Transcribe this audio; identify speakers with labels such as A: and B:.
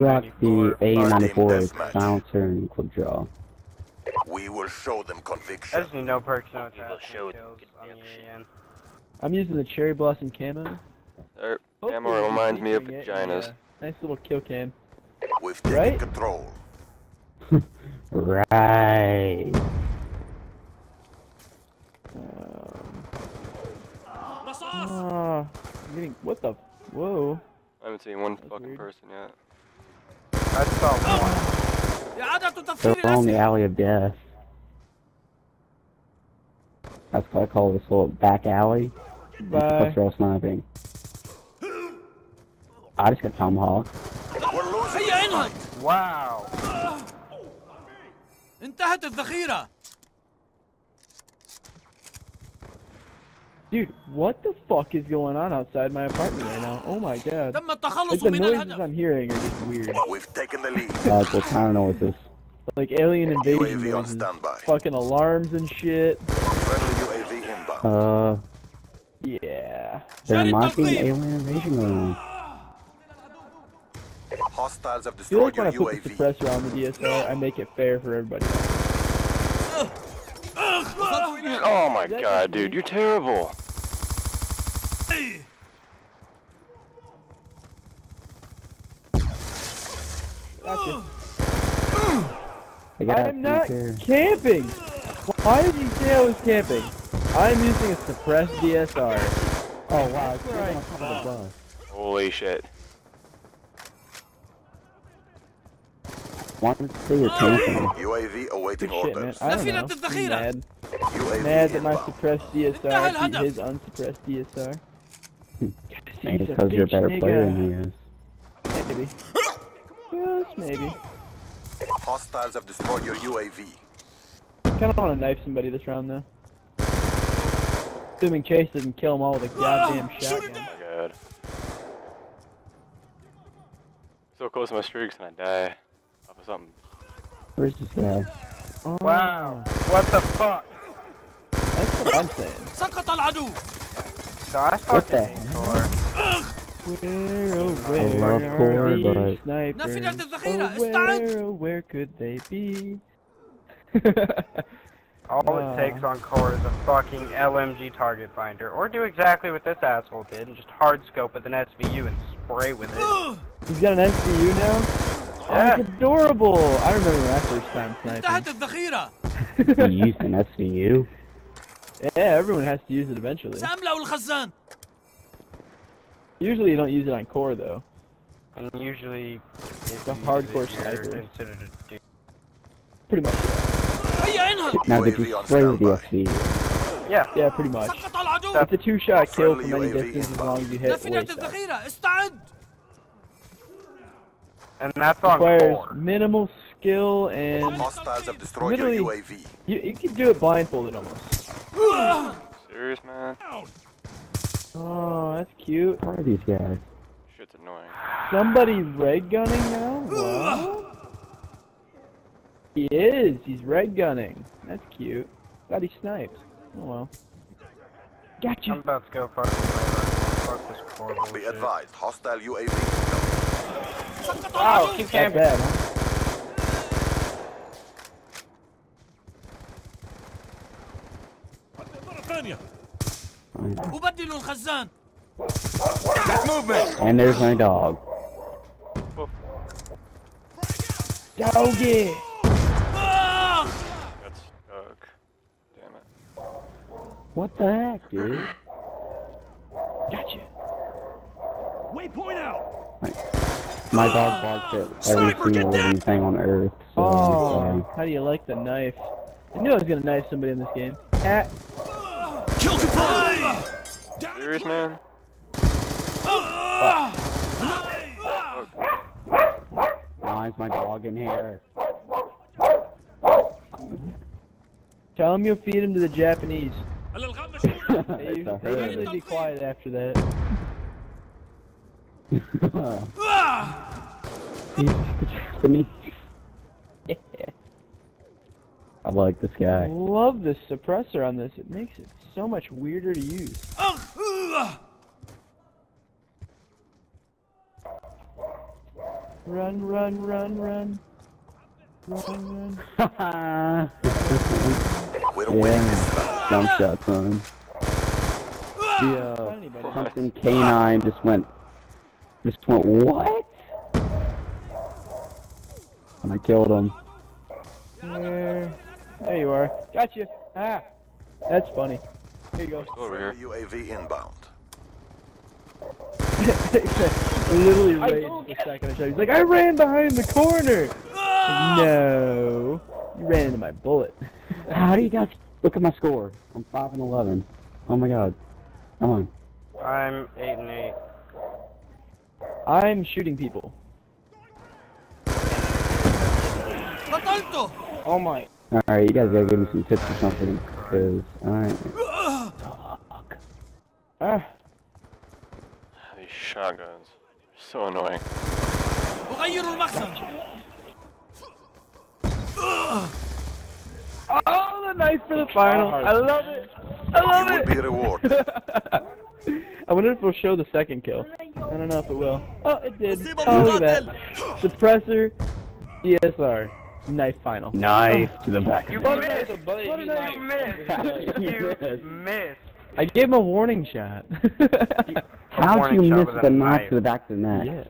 A: Got the AN-94 with and clip draw.
B: We will show them conviction.
C: I just need no perks, no
D: We will
C: attachment
D: show
C: kills on the AN.
E: I'm using the cherry blossom camo.
F: Er, Camo reminds me of
E: featuring it in
F: vaginas.
E: the, uh, Nice little kill cam.
B: We've taken
E: Right?
B: control.
A: Right.
E: Um, ah, I'm getting what the? Whoa.
F: I haven't seen one
E: That's
F: fucking
E: weird.
F: person yet.
C: I saw one.
G: إعادة تفكير
A: They're on the
G: الأسئلة
A: alley of death. That's what I call this little back alley.
E: Bye.
A: That's all sniping. I just got tomahawk.
B: We're losing.
G: هيا انهض
C: Wow.
G: انتهت الذخيرة
E: Dude, what the fuck is going on outside my apartment right now? Oh my god. Like, the noises I'm hearing are just weird.
B: We've taken the lead.
A: Uh, what kind of this.
E: Like alien invasion
B: UAV
E: noises. Fucking alarms and shit.
B: UAV.
A: Uh.
E: Yeah.
A: There might be alien invasion going.
B: Hostiles have destroyed
E: I feel like when I put the suppressor on the DSR, I make it fair for everybody.
F: Oh my god, dude, you're terrible.
E: Gotcha. I'm not camping! Why did you say I was camping? I'm using a suppressed DSR.
A: Oh wow, it's right. on top of the bus.
F: Holy shit.
A: Wanted to see your camping.
B: UAV awaiting orders.
E: I don't know. I'm mad. Mad that my suppressed DSR beat his unsuppressed DSR. Snake's
A: because you're a better
E: nigga.
A: player than he is.
E: Maybe. Just maybe.
B: Hostiles have destroyed your UAV.
E: Kinda wanna knife somebody this round though. Assuming Chase didn't kill them all with a goddamn shotgun.
F: Oh my god. So close to my streaks and I die. Off of something.
A: Where's this guy?
E: Oh.
C: Wow. What the fuck?
E: That's what I'm saying.
A: what the
C: hell?
E: Where, oh, where are these snipers? Oh, where, where could they be?
C: All it takes on core is a fucking LMG target finder, or do exactly what this asshole did and just hard scope with an SVU and spray with it.
E: He's got an SVU now? Oh,
C: yeah.
E: Oh, adorable! I remember my first time sniping.
A: you used an SVU?
E: Yeah, everyone has to use it eventually. Usually you don't use it on core though.
C: Usually it's
E: a hardcore sniper. Pretty much.
A: Now did you spray with the FV?
C: Yeah.
E: Yeah, pretty much. That's a two-shot kill from any distance as long as you hit
C: And that's on core.
E: minimal skill and literally, you, you can do it blindfolded almost.
F: Serious man.
E: Oh, that's cute.
A: What are these guys?
F: Shit's annoying.
E: Somebody's red gunning now? He is. He's red gunning. That's cute. Thought he sniped. Oh well. Gotcha.
C: I'm about to go far.
B: Be advised, hostile UAV.
G: Oh,
C: keep camping.
E: Bad, huh?
A: And there's my dog.
E: Doggy!
G: آه!
F: Got stuck. Damn it.
A: What the heck, dude?
E: Gotcha. Waypoint out.
A: My dog barks at every single living thing on Earth. So I'm
E: Oh, how do you like the knife? I knew I was gonna knife somebody in this game. Cat.
G: Kill confirmed!
F: Serious, man?
A: Why is my dog in here?
E: Tell him you'll feed him to the Japanese. they to be quiet after that.
A: the Japanese. Yeah. I like this guy.
E: Love this suppressor on this. It makes it so much weirder to use. Run, run, run, run. Run, run.
B: We're winning this
A: yeah. Jump shot, son. The, uh,
E: Not anybody.
A: something K9 just went, just went, what? And I killed him.
E: There. There you are. Got you. Ah. That's funny. Here you go.
F: Over here.
B: UAV inbound.
E: literally waited second I showed, He's like, I ran behind the corner. Ah! no, you ran into my bullet.
A: How do you guys look at my score? I'm five and eleven. Oh my god. Come on.
C: I'm eight and eight.
E: I'm shooting people. Oh my.
A: Alright, you guys gotta give me some tips or something, cause, alright.
E: Ah.
F: These shotguns. So annoying.
E: Oh, the knife for the final. I love it. I love it.
B: Would be reward.
E: I wonder if it'll show the second kill. I don't know if it will. Oh, it did. Oh, look at that. Suppressor, DSR, knife final.
A: Knife to the back.
C: You missed. You missed. you
A: missed
C: missed.
E: I gave him a warning shot.
A: How'd you miss the knife
C: knife.
A: to the back of the neck?
E: yes.